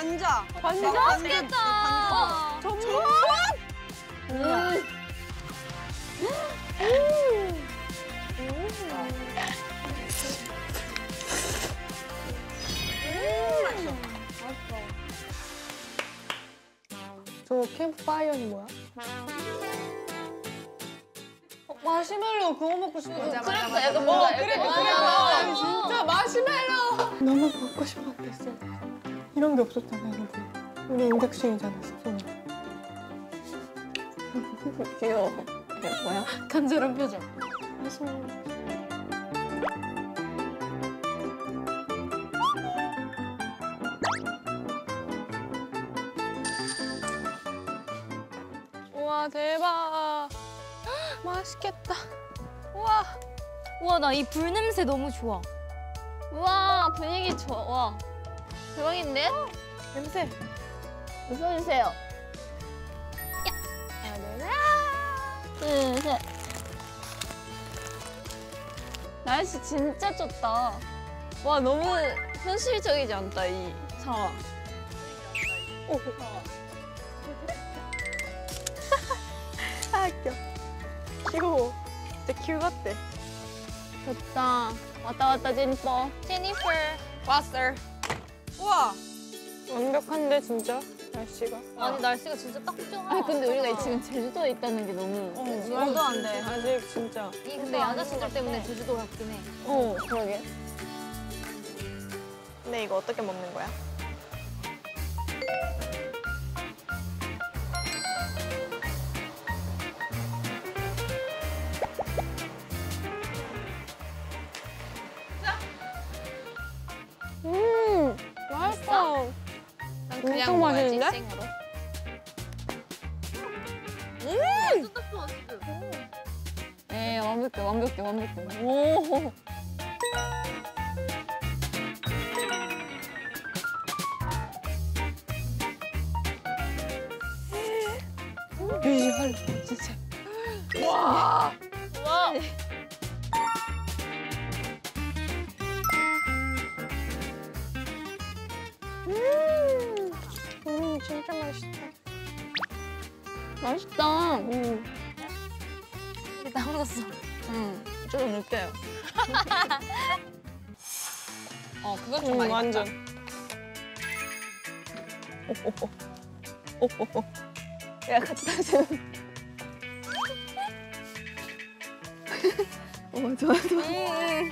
관자. 관자? 맛있겠다. 어. 전복? 음. 저 캠프파이어는 뭐야? 어, 마시멜로 그거 먹고 싶어. 그러니까 약간 뭔가 어, 그래, 약간- 그래, 아, 그래. 진짜 마시멜로. 너무 먹고 싶었겠어. 이런 게 없었잖아, 여기. 우리 인덕션이잖아, 숙소는. 귀여워. 이게 뭐야? 간절한 표정. 마시멜로. 우와, 대박. 맛있겠다. 우와. 우와 나 이 불 냄새 너무 좋아. 우와 분위기 좋아. 대박인데? 냄새. 웃어주세요. 둘, 셋. 날씨 진짜 좋다. 와, 너무 현실적이지 않다, 이 상황. 오. 아, 웃겨. 귀여워. 진짜 큐 같대. 좋다. 왔다 왔다 제니퍼. 제니퍼. 왔어. 우와. 완벽한데, 진짜? 날씨가. 아니, 날씨가 진짜 딱 좋아. 아니, 근데 우리가 지금 제주도에 있다는 게 너무. 어, 말도 안 돼. 아직 진짜. 이 근데 여자친구 때문에 제주도 같긴 해. 어, 그러게. 근데 이거 어떻게 먹는 거야? 그냥 먹어야지 맛있는데? 생으로. 네, 완벽해, 완벽해, 완벽해. 오. 유지 헐, 진짜. 와. 음, 진짜 맛있다. 맛있다. 음. 나 먹었어. 응. 좀 느껴요. 어, 그건 좀 음, 많이 완전. 야, 갖다 줘. 오, 좋아, 좋아. 음,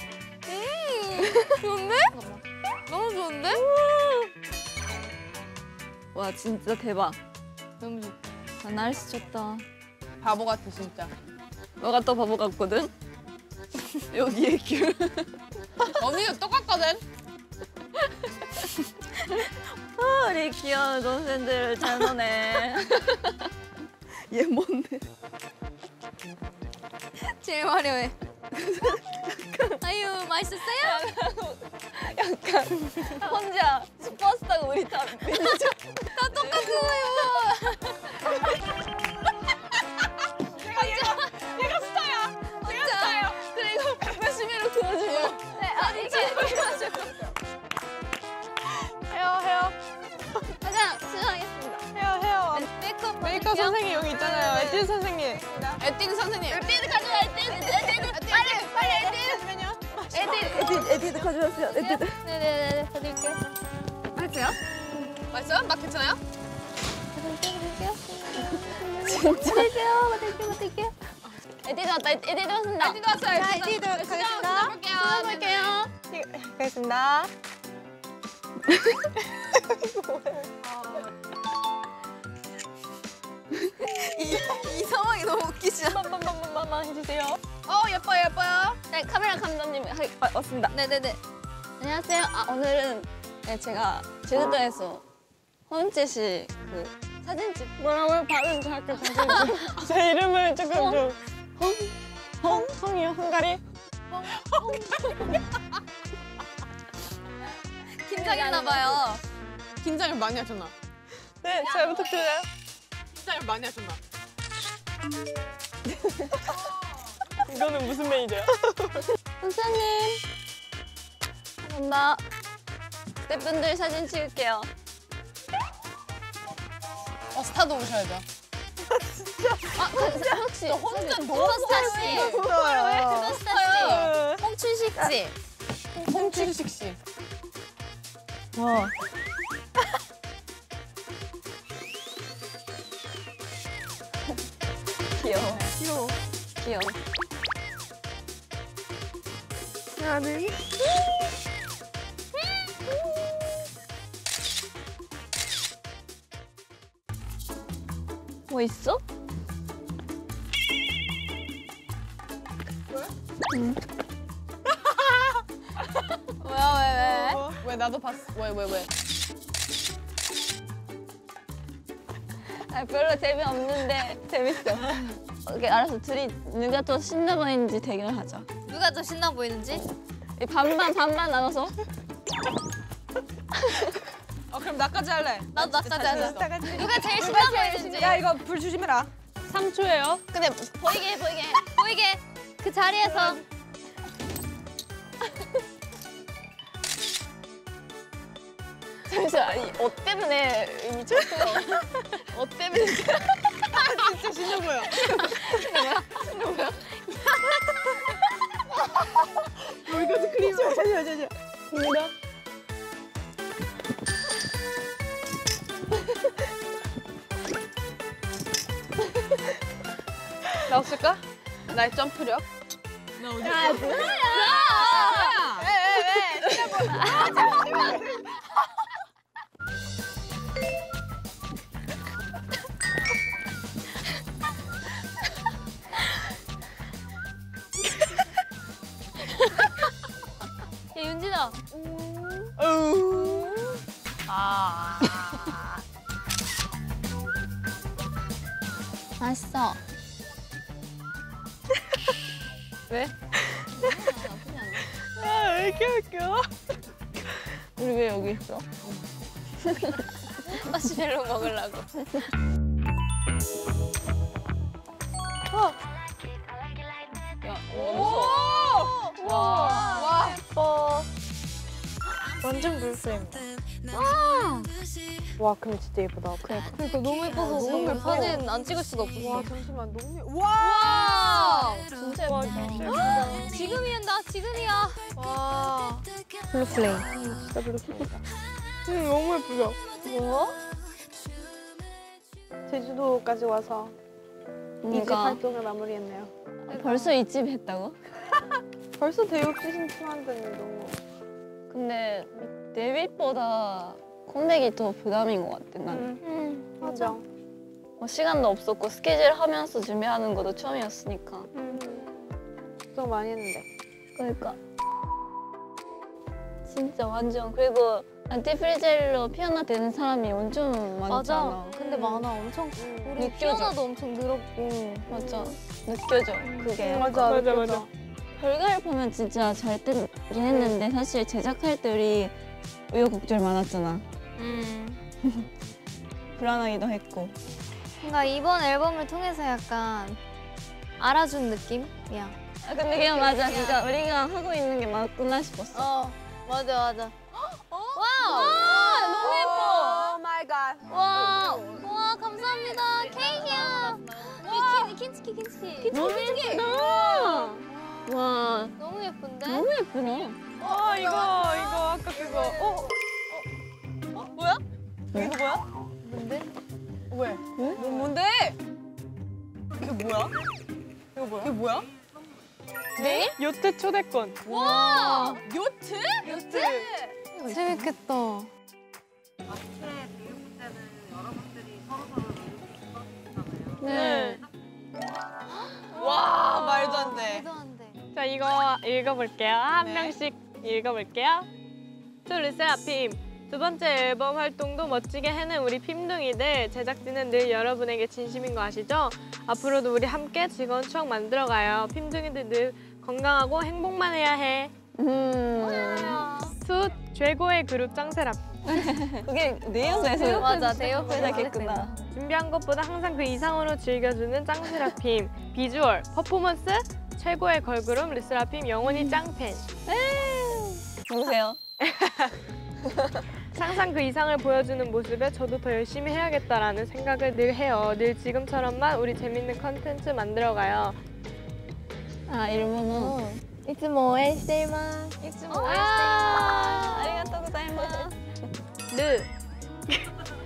좋은데? 너무 좋은데? 와, 진짜 대박. 너무 좋다. 아, 날씨 좋다. 바보 같아 진짜. 너가 또 바보 같거든? 여기에 귤. 언니도 똑같거든. 우리 귀여운 동생들 잘 노네. 얘 뭔데? 제일 화려해. 아유, 맛있었어요? 약간 혼자 슈퍼스타가 우리 다. 다 똑같아요. 얘가 스타야. 혼자. 그리고 마시멜로 들어주고. 네, 아니, 지금 헤어, 헤어. 가장 수정하겠습니다. 헤어, 헤어. 메이크업 메이크업 선생님 여기 있잖아요. 에뛰드 선생님. 에뛰드 선생님. 에뛰드 가져와, 에뛰드. 빨리, 빨리 에뛰드. 에뛰드 가져왔어요. 에뛰드. 네네네 드릴게요. 맛있어요? 맛있어요? 맛 괜찮아요? 드릴게요. 진짜. 드릴게요. 드릴게요. 드릴게요. 에뛰드 왔다. 에뛰드 왔습니다. 에뛰드 왔어요. 자, 에뛰드 가겠습니다. 볼게요. 볼게요. 가겠습니다. 이, 이 상황이 너무 웃기지 않아? 맘맘맘맘맘 해주세요. 어 예뻐요 예뻐요. 네 카메라 감독님 하- 아, 왔습니다. 네네네. 안녕하세요. 아 오늘은 네, 제가 제주도에서 홈체시 그 사진집 뭐라고요? 발음 정확히 다시 제 이름을 조금 좀 홍? 홍? 홍이요? 홍가리? 긴장했나 봐요. 긴장을 많이 하셨나? 네, 잘 부탁드려요. 긴장을 많이 하셨나? 이거는 무슨 메이저야? 선생님. 감사합니다. 스태프분들 사진 찍을게요. 어 스타도 오셔야죠. 아, 그, 혹시 혼자 너무 슈퍼스타 씨. 좋아요. 슈퍼스타 씨. 홍춘식 씨. 홍춘식 씨. 와. 귀여워. 귀여워. 귀여워. 둘. 뭐 있어? 뭐야, 왜, 왜? 왜 나도 봤어? 왜 왜 왜? 아, 별로 재미없는데 재밌어. 오케이, 알았어. 둘이 누가 더 신나 보이는지 대결하자. 누가 더 신나 보이는지? 이 반반 반반 나눠서. 어 그럼 나까지 할래. 나도 나까지 있어. 누가 제일 신나 보이는지. 야 이거 불 조심해라. 3초예요. 근데 보이게 해, 보이게. 해. 보이게 그 자리에서 잠시만, 이옷 때문에 이미 쳤어 요. 옷 때문에. 진짜 신나 보여. 여기까지 크림. 잠시만 잠시만. 입니다. 나 없을까? 나의 점프력. 아, 뭐야? 야 윤진아 맛있어. 왜? 아, 왜 이렇게 웃겨? 우리 왜 여기 있어? 마시멜로 먹으려고. 야, 이거 무서워. 와. 예뻐. 완전 물프레임이다. 와 근데 진짜 예쁘다. 그러니까 너무 예뻐서 지금. 사진 안 찍을 수가 없어. 와 잠시만 너무. 예- 와. 와! 진짜 예쁘다. 지금이야 나 지금이야. 와. 블루플레임. 진짜 블루플레임이다. 음, 너무 예쁘죠? 뭐? 제주도까지 와서 이집 그러니까 활동을 마무리했네요. 벌써 이 집 했다고? 벌써 대육 시즌 2 한다니 너무. 근데 데뷔보다 컴백이 더 부담인 것 같아 나는. 음, 맞아. 뭐 시간도 없었고 스케줄 하면서 준비하는 것도 처음이었으니까. 음. 걱정 많이 했는데. 그러니까 진짜 완전 그리고 안티프리젤로 피아노 되는 사람이 엄청 많잖아. 맞아. 근데 많아 엄청. 우리 느껴져. 피아노도 엄청 늘었고. 맞아. 느껴져 그게. 맞아, 맞아, 맞아. 결과를 보면 진짜 잘 되긴 했는데 사실 제작할 때 우리 우여곡절 많았잖아. 음. 불안하기도 했고. 뭔가 이번 앨범을 통해서 약간 알아준 느낌이야. 아 근데 그냥 맞아. 진짜 우리가 하고 있는 게 맞구나 싶었어. 어, 맞아, 맞아. Wow! 아, 너무 예뻐. Oh my god. 와, 와, 감사합니다. 케이크야. 킨치키, 킨치키. 너무 예쁘다. 와 너무 예쁜데? 너무 예쁘다. 아 이거 이거 아까 그거. 어? 어? 뭐야? 이거 뭐야? 뭔데? 왜? 뭐, 뭔데? 이게 뭐야? 이거 뭐야? 이게 뭐야? 네? 요트 초대권. 와! 요트? 요트. 재밌겠다. 네. 와 말도 안 돼. 말도 안 돼. 자 이거 읽어볼게요. 한 네. 명씩 읽어볼게요. To 르세라핌 두 번째 앨범 활동도 멋지게 해낸 우리 핌둥이들 제작진은 늘 여러분에게 진심인 거 아시죠? 앞으로도 우리 함께 즐거운 추억 만들어가요. 핌둥이들 늘 건강하고 행복만 해야 해. 음 To 최고의 그룹 짱세라핌 그게 내 옆에서 맞아, 내 옆에서 시작했구나. 준비한 것보다 항상 그 이상으로 즐겨주는 짱세라핌 비주얼 퍼포먼스 최고의 걸그룹 르세라핌 영원히 짱팬 누구세요? 항상 그 이상을 보여주는 모습에 저도 더 열심히 해야겠다라는 생각을 늘 해요. 늘 지금처럼만 우리 재밌는 컨텐츠 만들어가요. 아 일본어. いつも応援しています。 이츠모 아, 아리가또 고자이마스. 르.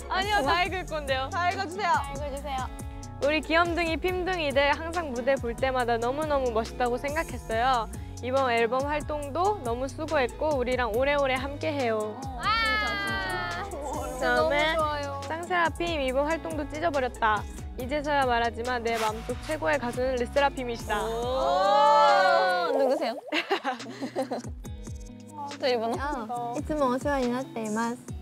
아니요, 다 읽을 건데요. 다 읽어주세요. 읽어주세요. 우리 귀염둥이 핌둥이들 항상 무대 볼 때마다 너무너무 멋있다고 생각했어요. 이번 앨범 활동도 너무 수고했고 우리랑 오래오래 함께해요. 아, 진짜 다음에 너무 좋아요. 짱세라핌 이번 활동도 찢어버렸다. 이제서야 말하지만 내 마음속 최고의 가수는 르세라핌이시다. 오, 누구세요? 또 일본어? いつもお世話になっています。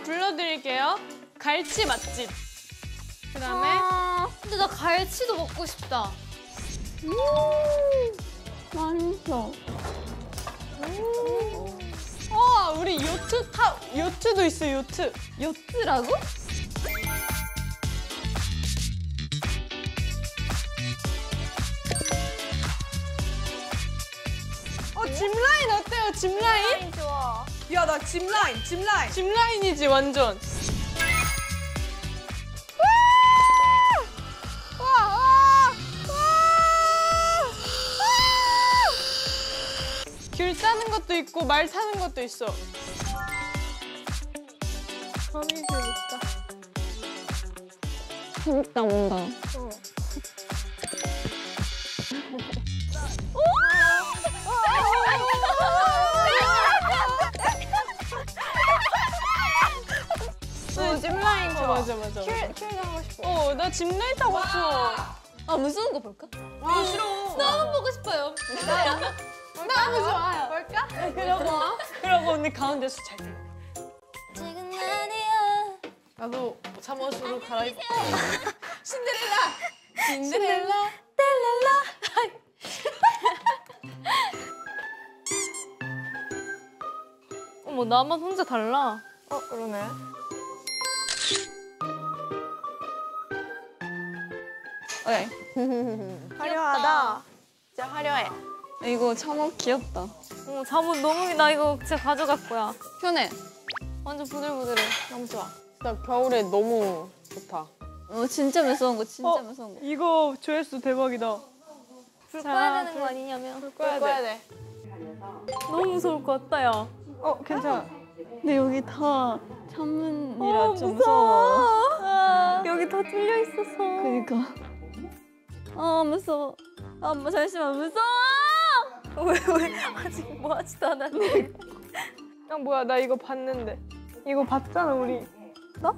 자, 불러드릴게요. 갈치 맛집. 그 다음에 아, 근데 나 갈치도 먹고 싶다. 맛있어. 어, 우리 요트 타 요트도 있어 요트. 요트라고? 어 짚라인 어때요? 짚라인? 좋아. 야 나 짚라인 짚라인. 짚라인이지 완전. 귤 따는 것도 있고 말 타는 것도 있어. 거미줄 있다. 재밌다 뭔가. 어, 맞아 맞아. 큐 큐도 하고 싶어. 어, 나 타고 왔어. 아 무서운 거 볼까? 아 싫어. 너무 보고 싶어요. 너무 좋아요. 볼까? 그러고 그러고 언니 가운데서 잘 때. 지금 아니야 나도 잠옷으로 갈아입고. 신데렐라. 신데렐라. 어머 나만 혼자 달라. 어 그러네. 오케이. 화려하다. 진짜 화려해. 이거 참옷 귀엽다. 어, 잠옷 너무 나 이거 진짜 가져갈 거야. 편해. 완전 부들부들해. 너무 좋아. 진짜 겨울에 너무 좋다. 어 진짜 무서운 거 진짜 어? 무서운 거. 이거 조회수 대박이다. 불 자, 꺼야 되는 거 아니냐면. 불 꺼야 꺼야 돼. 돼. 너무 무서울 것 같다 야. 어 괜찮아. 근데 여기 다 창문이라 어, 좀 무서워. 여기 다 뚫려 있어서. 그니까. 아 무서워. 아 뭐, 잠시만 무서워. 왜 왜 아직 뭐 하지도 않았는데. 아 뭐야 나 이거 봤는데. 이거 봤잖아 우리. 나?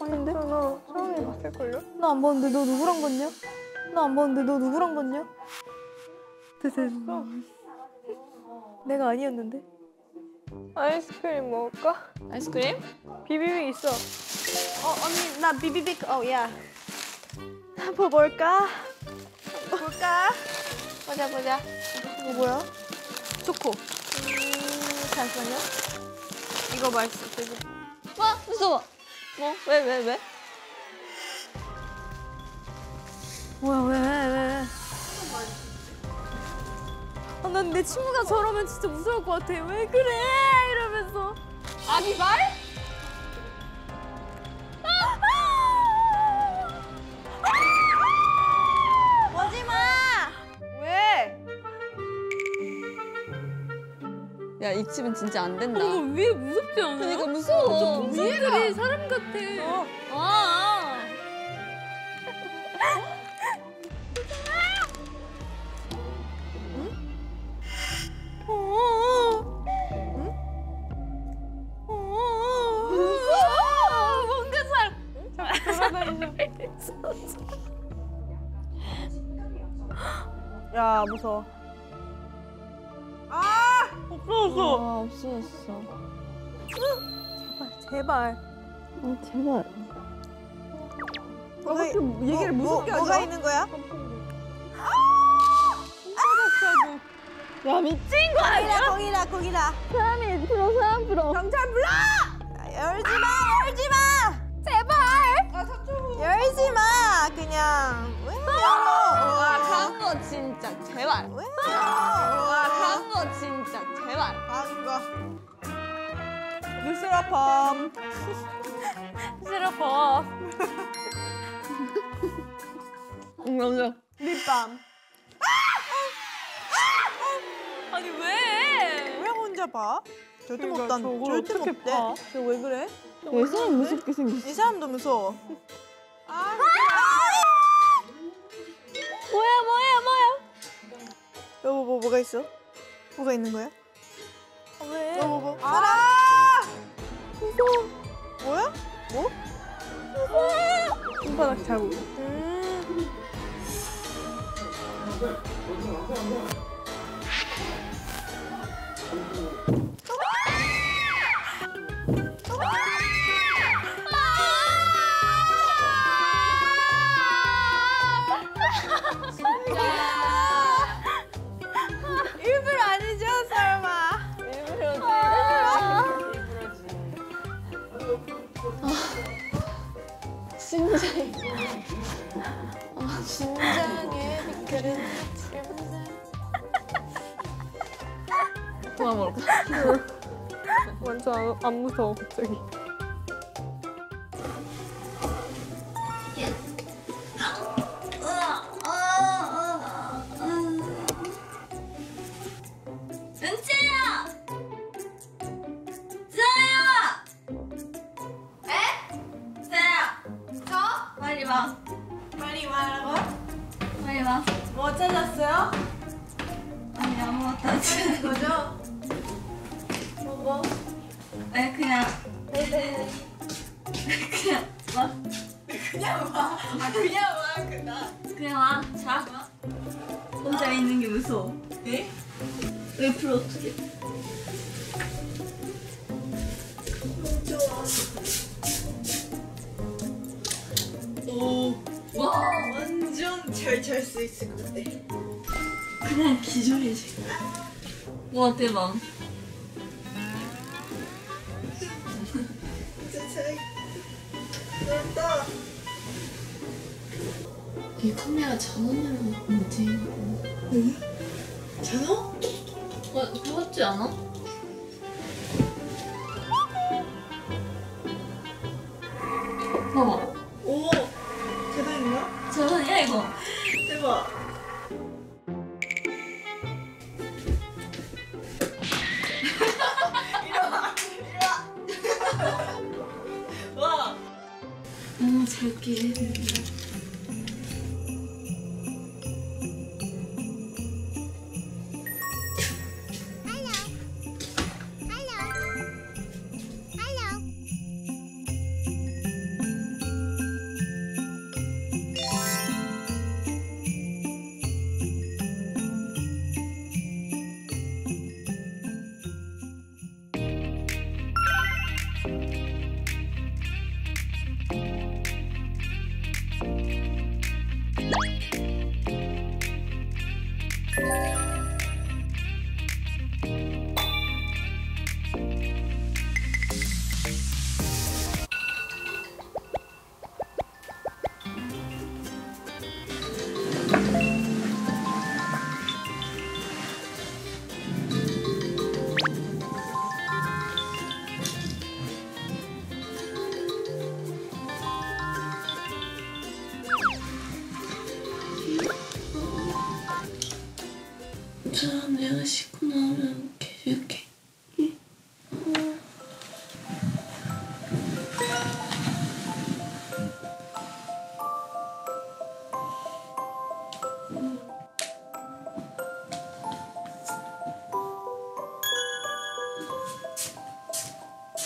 아닌데? 나 처음에 봤을걸요? 나 안 봤는데 너 누구랑 봤냐? 나 안 봤는데 너 누구랑 봤냐? 됐어. 내가 아니었는데. 아이스크림 먹을까? 아이스크림? 비비빅 있어. 어 언니 나 비비빅 어야. 한 번 볼까? 볼까? 보자 보자. 이거 뭐야? 초코. 잠시만요. 이거 맛있어. 비비빅. 와 무서워. 뭐? 왜 왜 왜? 뭐야 왜 왜? 아, 난내 친구가 저러면 진짜 무서울 것 같아. 왜 그래? 이러면서. 아기 발? 야 이 집은 진짜 안 된다. 이거 위에 무섭지 않아? 그러니까 무서워. 위에들이 사람 같아. 어. 아. 제발. 아 제발. 뭐가 얘기를 무섭게 하죠? 뭐가 있는 거야? 야 미친 거 아니야? 거기다 거기다 사람이 불어 사람 불어. 경찰 불러! 열지 마 열지 마 제발 열지 마 그냥 왜 열어 와간거 진짜 제발. 왜 열어 와간거 진짜 제발. 한거 봐. 응 맞아. 립밤 아니 왜? 왜 혼자 봐? 절대 그러니까 못단 저걸 절대 못돼 봐? 저왜 그래? 왜 사람 무섭게 생겼어? 이 사람도 무서워 아 뭐야 뭐야 뭐야? 여보 뭐 뭐가 있어? 뭐가 있는 거야? 왜? 여보 뭐아 무서워 뭐야? 뭐? 손바닥 자국. 음일 심장이. 심장에 미끄는 그만 먹을까? 완전 안, 안 무서워 갑자기. 와 완전 잘 잘 수 있을 것 같아. 그냥 기절이지. 와 대박. 진짜 잘. 됐다. 이 카메라 움직이는 전화? 거. 그거 같지 않아?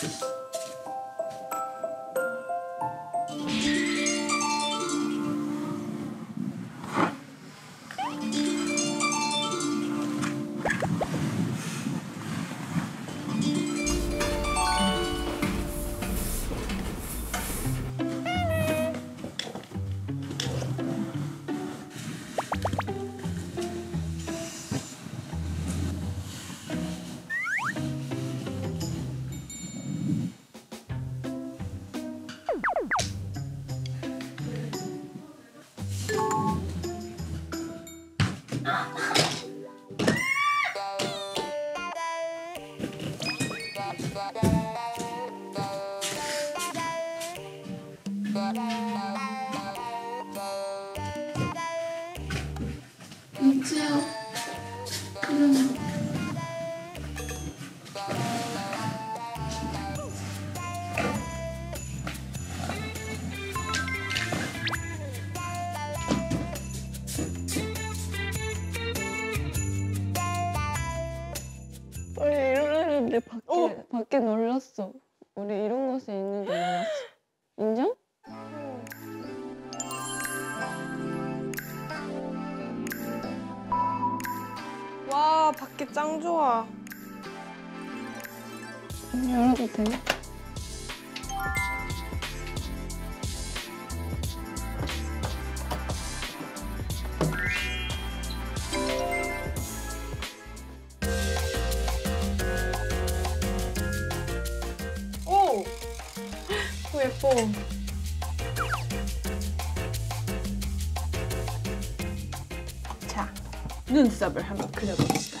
Peace. 밖에 놀랐어. 우리 이런 곳에 있는 줄 몰랐어. 인정? 와 밖에 짱 좋아. 열어도 돼? 예뻐. 자 눈썹을 한번 그려봅시다.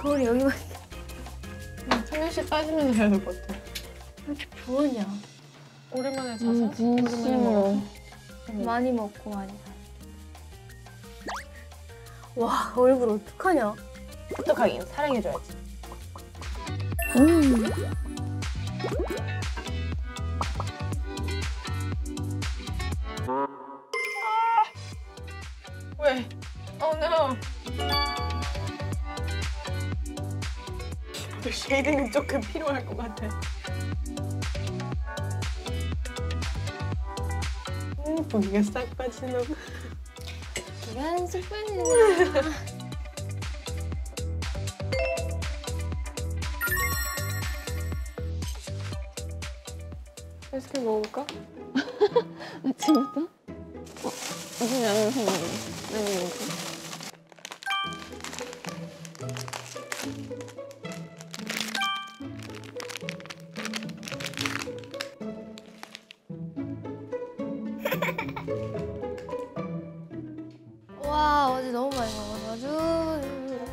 거울이 여기만 청년씨 빠지면 해야 될 것 같아. 이렇게 부었냐? 오랜만에 자서. 음, 진심으로. 많이 먹고 많이 자. 와 얼굴 어떡하냐? 어떡하긴 사랑해줘야지. 음. 왜? Oh no. 또 쉐이딩은 조금 필요할 것 같아. 음, 보기가 싹 빠지는. 기간 습관이네. 아이스크림 먹어볼까? 아침부터? 어, 무슨 양을 생각해? 아니, 뭐지?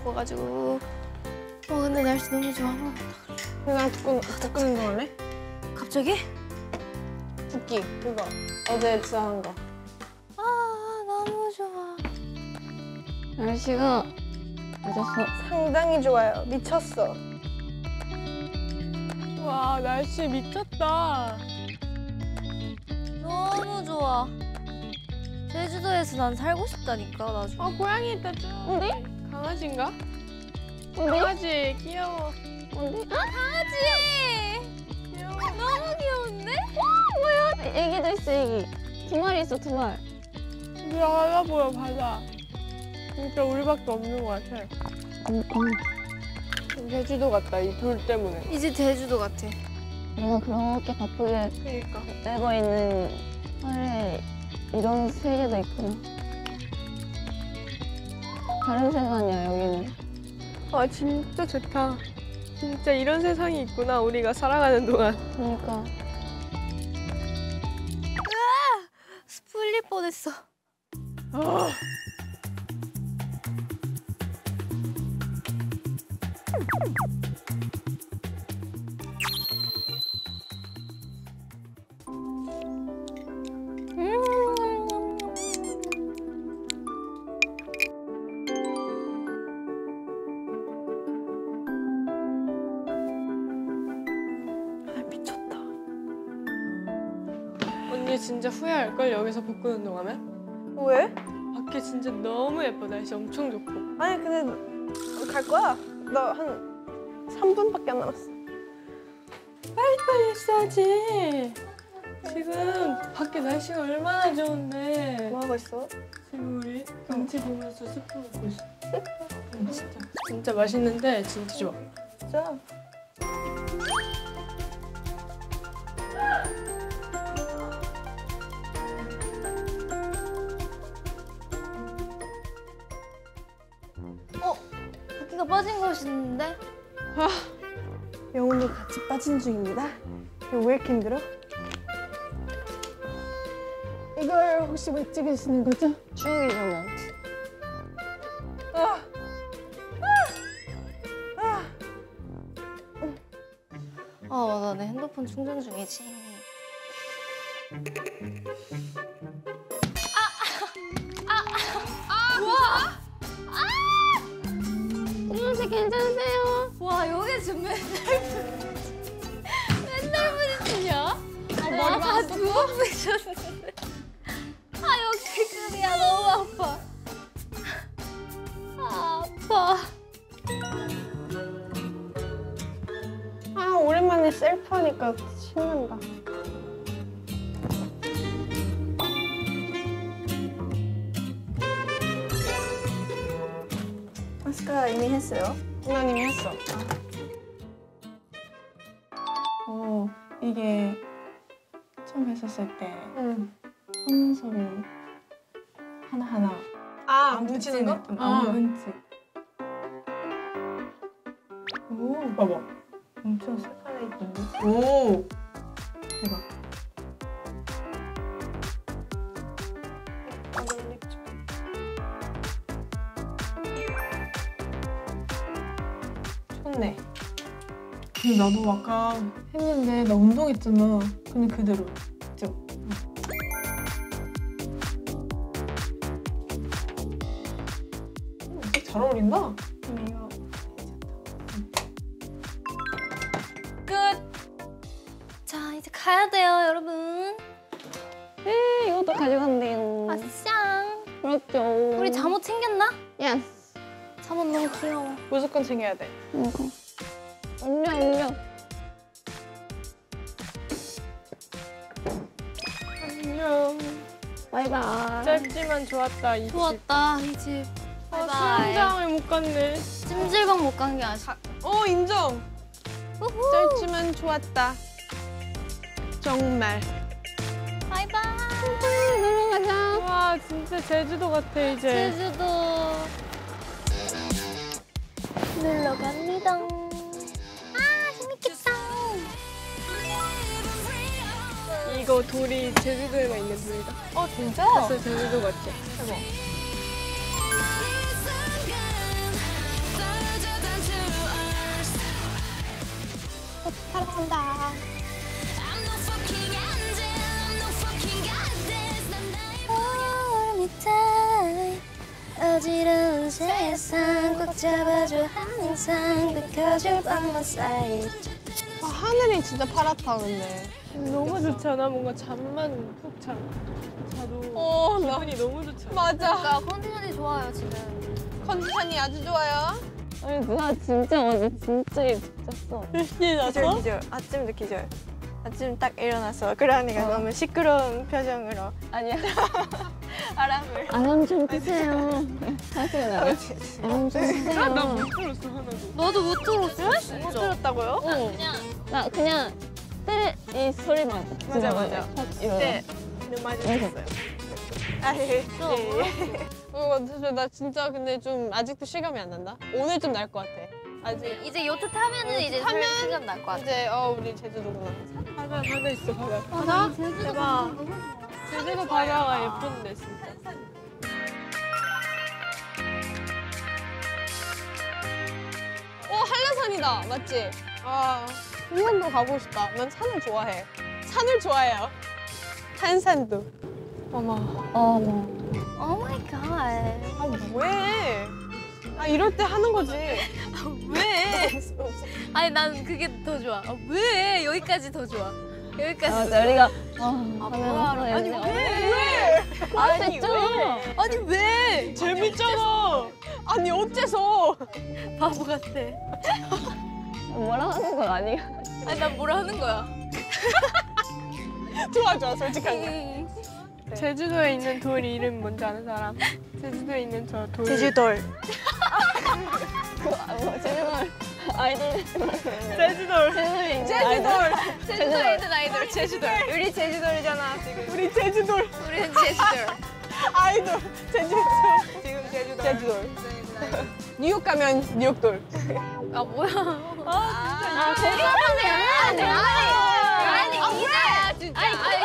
먹어가지고 어 근데 날씨 너무 좋아 그냥 두꺼운, 두꺼운 거 할래? 갑자기? 붓기, 그거. 어제 주사한 거. 아 너무 좋아 날씨가 늦었어. 상당히 좋아요. 미쳤어. 와, 날씨 미쳤다. 너무 좋아 제주도에서 난 살고 싶다니까 나중에 아, 고양이 있다, 좀. 어디? 강아지인가? 강아지, 귀여워. 어디? 강아지 귀여워. 너무 귀여운데? 애기도 있어, 애기. 두 마리 있어, 두 마리. 하나 보여, 바다. 진짜 우리밖에 없는 것 같아. 음, 음. 제주도 같다, 이 돌 때문에. 이제 제주도 같아 내가 그렇게 바쁘게 그니까. 내고 있는 하루에 이런 세계도 있구나. 다른 세상이야, 여기는. 아, 진짜 좋다. 진짜 이런 세상이 있구나, 우리가 살아가는 동안. 그러니까. 풀릴 뻔했어 아. 아, 후회할걸, 여기서 복근 운동하면? 왜? 밖에 진짜 너무 예뻐, 날씨 엄청 좋고. 아니 근데 갈 거야. 나 한 3분밖에 안 남았어. 빨리 했어야지. 지금 밖에 날씨가 얼마나 좋은데. 뭐 하고 있어? 지금 우리 경치 보면서 스프 먹고 있어. 음, 진짜 진짜 맛있는데 진짜 좋아. 진짜? 붓기가 빠진 것이 있는데 영혼도 같이 빠진 중입니다. 이거 왜 이렇게 힘들어? 이걸 혹시 왜 찍으시는 거죠? 추억이죠, 뭐. 아 맞아 내 핸드폰 충전 중이지 맨날 부딪히냐? 아, 머리 맞았어? 두번 부딪혔는데 아 여기 발급이야 너무 아파. 아, 아파. 아 오랜만에 셀프 하니까 이게 처음 했었을 때 속눈썹을 하나하나 아안 묻히는 거? 붙이는, 아. 안 뭉치. 오 봐봐. 엄청 살아있던데. 오. 대박. 근데 나도 아까 했는데 나 운동했잖아. 근데 그대로. 그죠? 음, 되게 잘 어울린다. 이거 자 이제 가야 돼요 여러분. 네, 이것도 가져간대요. 아싸. 그렇죠. 우리 잠옷 챙겼나? Yes. 잠옷 너무 귀여워. 무조건 챙겨야 돼. 이거. 바이바이. 짧지만 좋았다 이 집. 좋았다 이 집. 아. 수영장을 못 갔네. 찜질방 못 간 게 아쉽다. 어 인정. 우후. 짧지만 좋았다. 정말. 바이바이. 놀러 가자. 와 진짜 제주도 같아 이제. 제주도 놀러 갑니다. 이거 돌이 제주도에만 있는 돌이다. 어 진짜? 그래서 제주도 같지. 사랑한다. 어, 어지러운 세상 꼭 잡아줘 항상 Because you're by my side 아, 하늘이 진짜 파랗다 근데. 너무 좋잖아. 뭔가 잠만 푹 자. 자도 어, 나- 기분이 너무 좋잖아. 맞아. 나 컨디션이 좋아요 지금 컨디션이 아주 좋아요. 아니, 누나 진짜 어제 진짜 일찍 잤어. 기절 기절. 아침도 기절. 아침 딱 일어나서 그라니가 너무 시끄러운 표정으로 아니야. 아람을 알람 좀 끄세요. 하세요, 나. 알람 좀 끄세요. 나못 들었어 하나도. 너도 못 들었어? 못 들었다고요? 그냥 나 그냥 때릴 이 소리만. 맞아, 맞아. 확 일어나. 네. 눈 맞으셨어요. 아 예. 예. 어, 진짜 나 진짜 근데 좀 아직도 실감이 안 난다. 오늘 좀 날 것 같아. 아직 이제 요트 타면은 이제 타면 시간 날것 같아 이제 어 우리 제주도구나. 바다 바다 있어 바다. 바다? 제주도 좋아 제주도 바다가 예쁜데 진짜. 어 한라산이다 맞지? 아 한라산도 가보고 싶다. 난 산을 좋아해. 산을 좋아해요. 한산도. 어머. 어머. oh my god 아 왜? 아 이럴 때 하는 거지. 왜? 아니 난 그게 더 좋아 아, 왜 여기까지 더 좋아 여기까지 아, 더 맞아, 우리가. 아, 뭐야, 하면 아니 서 왜? 아, 진짜. 아니 왜? 재밌잖아. 아니 어째서? 바보 같아 뭐라 하는 건 아니야. 아니 난 뭐라 하는 거야 좋아 좋아 솔직하게. 제주도에 있는 돌 이름 뭔지 아는 사람? 제주도에 있는 저 돌. 제주돌. 아, 뭐, 제주돌. 아이돌. 제주돌. 제주돌. 제주돌. 제주도에 있는 아이돌 제주도 우리 제주돌이잖아 지금. 우리 제주돌 우리는 제주도 아이돌 제주돌. 지금 제주돌. 제주돌. 뉴욕 가면 뉴욕 돌. 아 뭐야. 아, 거기 하면 돼. 아니 아니 이거야 진짜 아니 아니 진짜로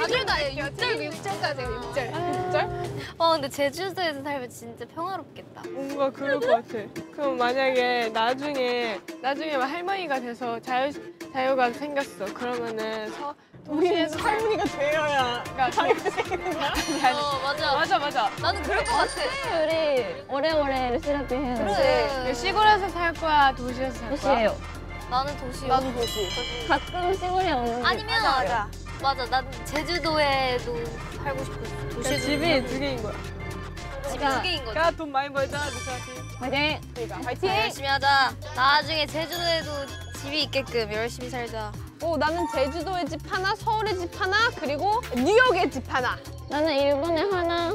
4절도 아니야 6절 6절까지 6절 6절? 어 근데 제주도에서 살면 진짜 평화롭겠다 뭔가 그럴 것 같아. 그럼 만약에 나중에 나중에 막 할머니가 돼서 자유 자유가 생겼어. 그러면은 서 도시에서 살 할머니가 되어야 그러니까 자유가 생기는 거야. 어 맞아 맞아 맞아. 나는 그럴 것 같아 우리 오래오래 르시라피 해야 돼. 그래 그 시골에서 살 거야 도시에서 살 거야? 도시예요. 나는 도시요. 나도 도시. 가끔 시골에 오는 게 아니면 맞아. 맞아. 난 제주도에도 살고 싶어. 도시에 집이 두 개인 거야. 집이 두 개인 거지. 그러니까 돈 많이 벌자 루세라핌. 화이팅! 그러니까 화이팅. 열심히 하자. 나중에 제주도에도 집이 있게끔 열심히 살자. 오 나는 제주도에 집 하나, 서울에 집 하나, 그리고 뉴욕에 집 하나. 나는 일본에 하나,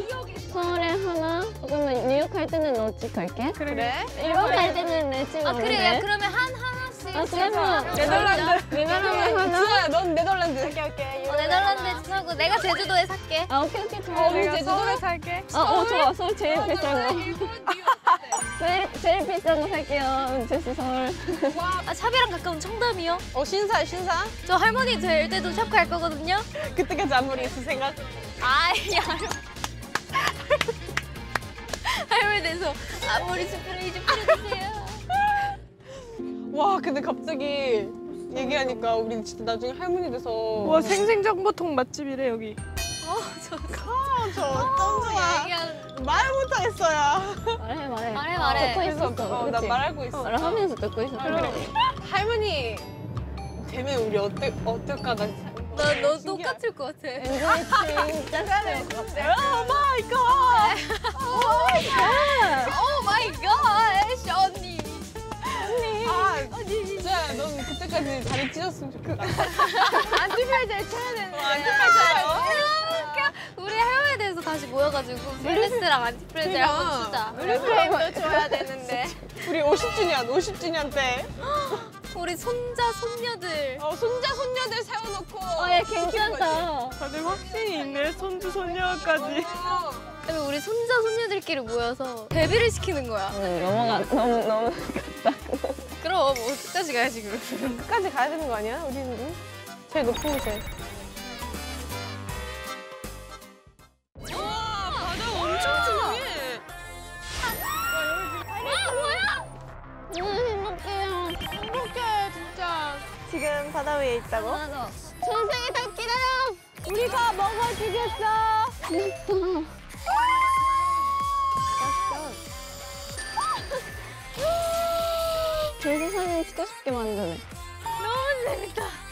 서울에 하나. 그러면 뉴욕 갈 때는 너 집 갈게. 그래? 일본 갈 때는 내집아 오는데. 그래. 야, 그러면 한 하나씩. 아 그러면 네덜란드. 네덜란드. 수아야, 넌 네덜란드. 오케이 오케이. 어, 네덜란드에 사고 내가 제주도에 살게. 아 오케이 오케이 좋아. 어, 우리 제주도에 살게. 아, 어 좋아. 서울 제일 비싼 거. 제일 제일 비싼 거 살게요. 제수 서울. 아 샵이랑 가까운 청담이요. 어 신사 신사. 저 할머니 될 때도 샵 갈 거거든요. 그때까지 안 모르겠어 생각. 아이 할머니. 할머니 돼서 앞머리 스프레이 좀 뿌려주세요. 와 근데 갑자기 얘기하니까 우리 진짜 나중에 할머니 돼서. 와 생생정보통 맛집이래 여기. 저 어떤. 얘기하는 말 못하겠어요. 말해 말해. 말해, 말해. 듣고 그래서 있었어. 어, 나 그치? 말하고 있어. 말하면서 듣고 있었어. 할머니 되면 우리 어떨 어떨까 나. 나너. 똑같을 것 같아. 진짜 스트레스 같아. oh my god. 오 마이 갓, 언니. 아 진짜 넌 그때까지 다리 찢었으면 좋겠다. 안티팔 잘 쳐야 되는데. 안티팔 쳐요? 우리 할머니에 대해서 다시 모여가지고 플레스랑 안티프레즈를 한번 추자. 우리 프레임도 줘야 되는데. 우리 50주년 50주년 때 우리 손자 손녀들. 어, 손자 손녀들 세워놓고. 어, 얘 괜찮다. 다들 확신이 있네. 손주 손녀까지. 그다음에 우리 손자 손녀들끼리 모여서 데뷔를 시키는 거야. 음, 넘어가 너무 너무. 그 럼뭐 어디까지 가야지 그럼. 끝까지 가야 되는 거 아니야? 우리는 제일 높은 곳에. 음, 행복해요. 행복해 진짜. 지금 바다 위에 있다고? 전생에 다 기다려. 우리가 먹어주겠어. 제수 사진 찍고 싶게 만드네. I